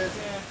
Fantastic.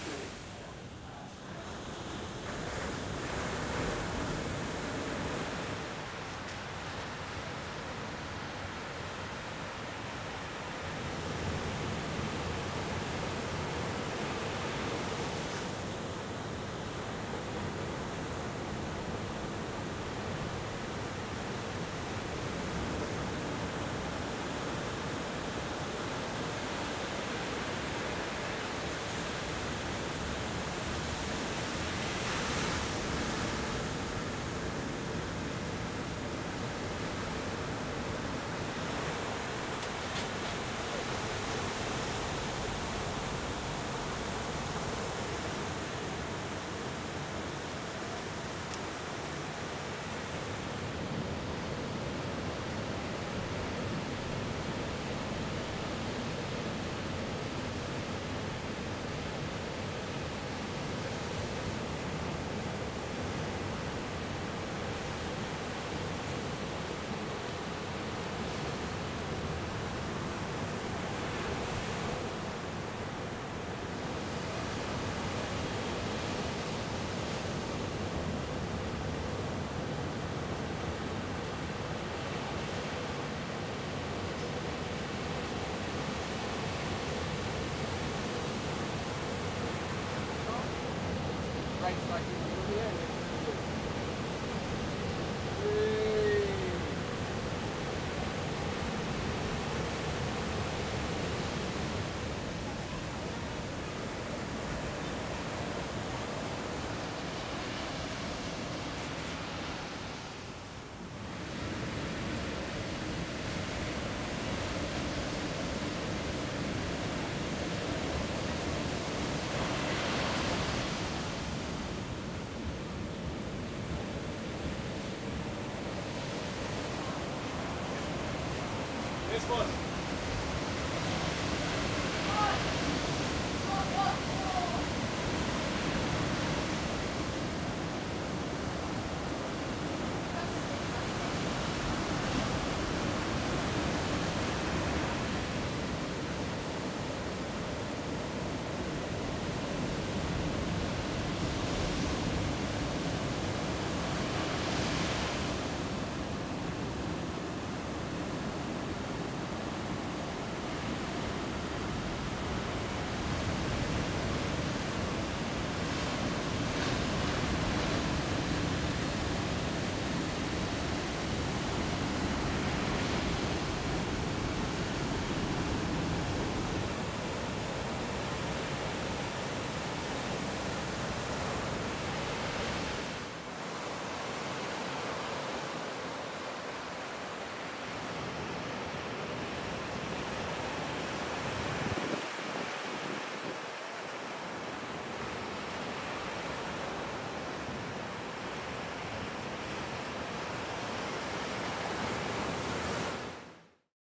Right, like Nice one.